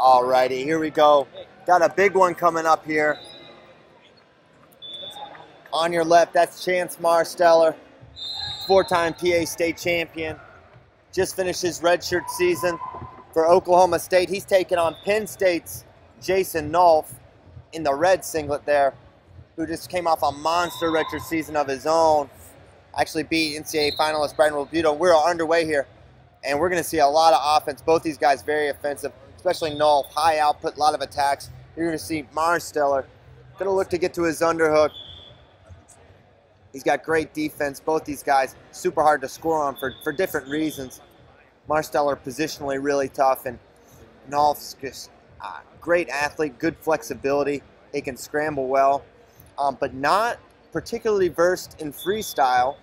Alrighty, here we go. Got a big one coming up here. On your left, that's Chance Marsteller, four-time PA state champion. Just finished his redshirt season for Oklahoma State. He's taking on Penn State's Jason Nolf in the red singlet there, who just came off a monster redshirt season of his own. Actually beat NCAA finalist Brian Realbuto. We're underway here, and we're going to see a lot of offense. Both these guys very offensive, especially Nolf. High output, a lot of attacks. You're going to see Marsteller going to look to get to his underhook. He's got great defense. Both these guys super hard to score on for, for different reasons. Marsteller positionally really tough, and Nolf's just great athlete, good flexibility. He can scramble well, um, but not particularly versed in freestyle.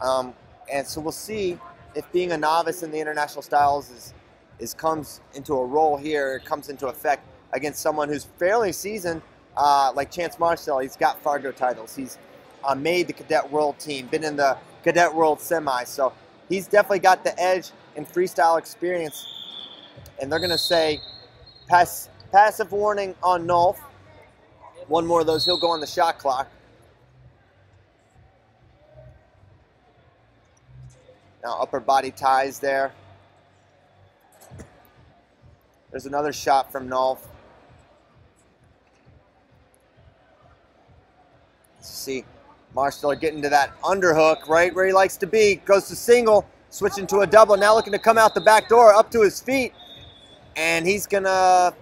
Um, and so we'll see if being a novice in the international styles is, is comes into a role here, it comes into effect against someone who's fairly seasoned, uh, like Chance Marsteller. He's got Fargo titles. He's uh, made the Cadet World team, been in the Cadet World semi. So he's definitely got the edge in freestyle experience. And they're going to say pass, passive warning on Nolf. One more of those, he'll go on the shot clock. Now upper body ties there. There's another shot from Nolf. Let's see. Marsteller getting to that underhook right where he likes to be. Goes to single, switching to a double. Now looking to come out the back door up to his feet. And he's going to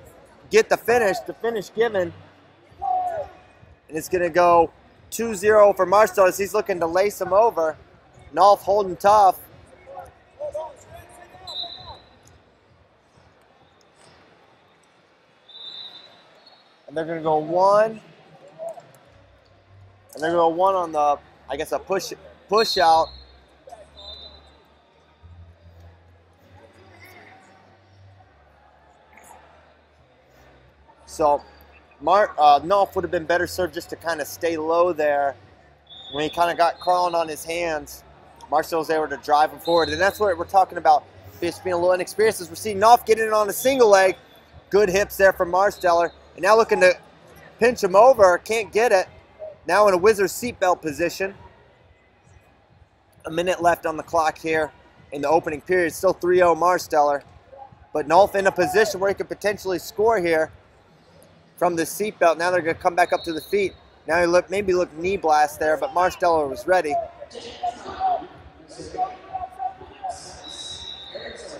get the finish, the finish given. And it's going to go 2-0 for Marsteller he's looking to lace him over. Nolf holding tough. And they're going to go one. And they're going to go one on the, I guess, a push push out. So, Mark uh, Nolf would have been better served just to kind of stay low there. When he kind of got crawling on his hands, Marsteller was able to drive him forward. And that's what we're talking about, just being a little inexperienced, as we're seeing Nolf getting it on a single leg. Good hips there from Marsteller. And now looking to pinch him over, can't get it. Now in a whizzer seatbelt position. A minute left on the clock here in the opening period. Still 3-0 Marsteller. But Nolf in a position where he could potentially score here from the seatbelt. Now they're going to come back up to the feet. Now he look maybe look knee blast there, but Marsteller was ready.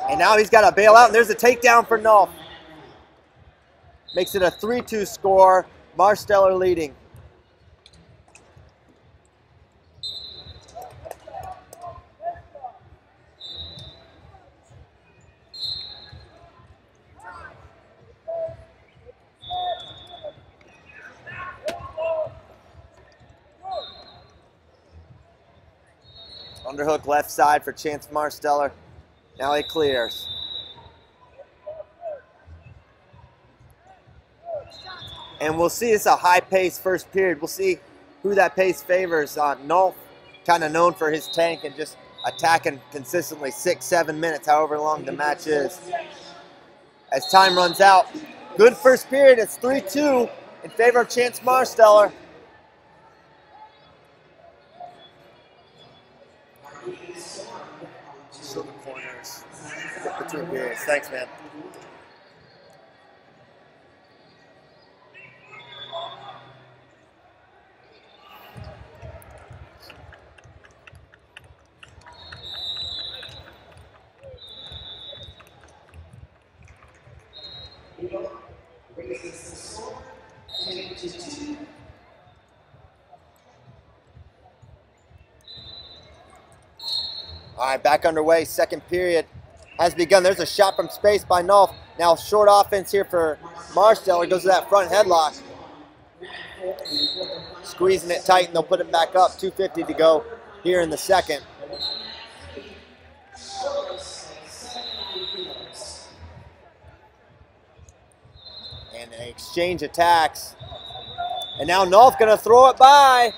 And now he's got to bail out, and there's a takedown for Nolf. Makes it a 3-2 score. Marsteller leading. Underhook left side for Chance Marsteller. Now he clears. And we'll see it's a high pace first period. We'll see who that pace favors. Uh, Nolf, kind of known for his tank and just attacking consistently six, seven minutes, however long the match is. As time runs out, good first period. It's 3-2 in favor of Chance Marsteller. Thanks, man. All right, back underway, second period has begun. There's a shot from space by Nolf. Now short offense here for Marsteller. Goes to that front headlock. Squeezing it tight and they'll put it back up. 250 to go here in the second. And they exchange attacks. And now Nolf gonna throw it by.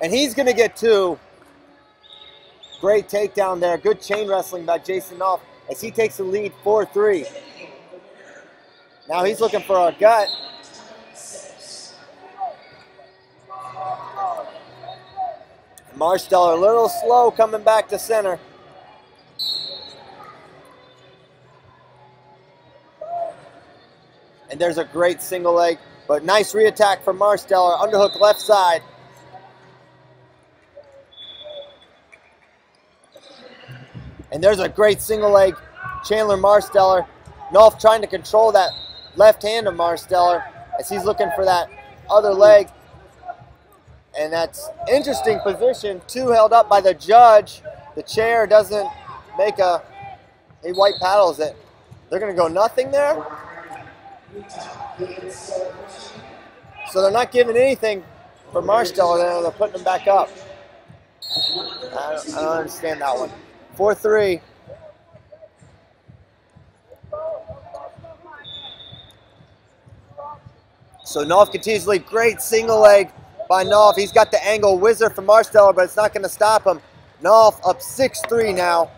And he's gonna get two. Great takedown there. Good chain wrestling by Jason Nolf as he takes the lead 4-3. Now he's looking for a gut. Marsteller a little slow coming back to center. And there's a great single leg, but nice reattack from Marsteller. Underhook left side. And there's a great single leg, Chandler Marsteller. Nolf trying to control that left hand of Marsteller as he's looking for that other leg. And that's interesting position. Two held up by the judge. The chair doesn't make a, he white paddles it. They're going to go nothing there. So they're not giving anything for Marsteller. They're putting them back up. I don't, I don't understand that one. 4-3. So Nolf continues to lead. Great single leg by Nolf. He's got the angle whizzer from Marsteller, but it's not going to stop him. Nolf up 6-3 now.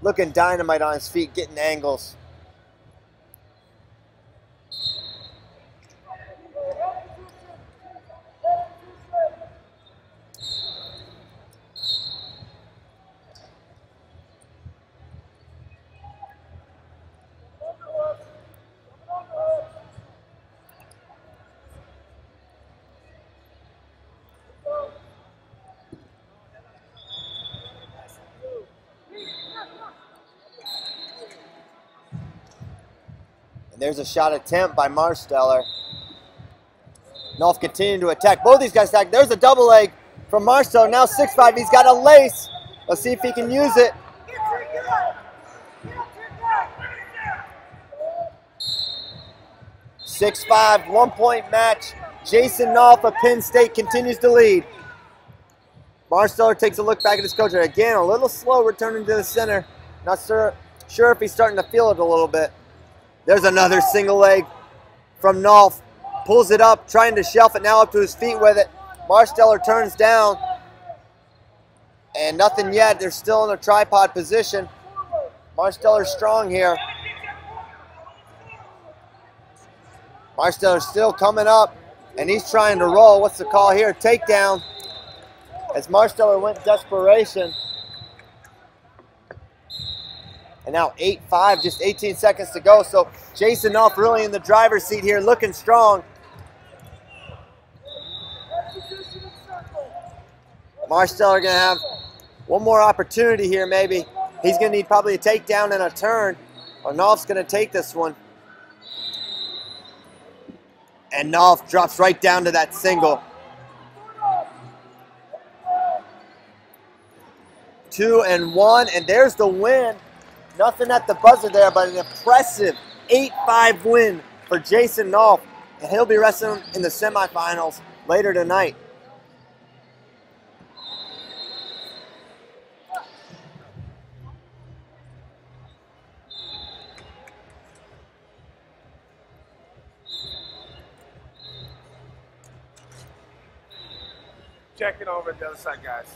Looking dynamite on his feet, getting angles. And there's a shot attempt by Marsteller. Nolf continuing to attack. Both these guys attack. There's a double leg from Marsteller. Now 6-5. He's got a lace. Let's see if he can use it. Six five, one point match. Jason Nolf of Penn State continues to lead. Marsteller takes a look back at his coach. Again, a little slow returning to the center. Not sure, sure if he's starting to feel it a little bit. There's another single leg from Nolf. Pulls it up, trying to shelf it now up to his feet with it. Marsteller turns down. And nothing yet. They're still in a tripod position. Marsteller strong here. Marsteller still coming up, and he's trying to roll. What's the call here? Takedown. As Marsteller went desperation. And now 8-5, just 18 seconds to go. So Jason Nolf really in the driver's seat here, looking strong. Marsteller going to have one more opportunity here maybe. He's to need probably a takedown and a turn. Or to take this one. And Nolf drops right down to that single. Two and one, and there's the win. Nothing at the buzzer there, but an impressive 8-5 win for Jason Nolf. And he'll be wrestling in the semifinals later tonight. Checking over the other side, guys.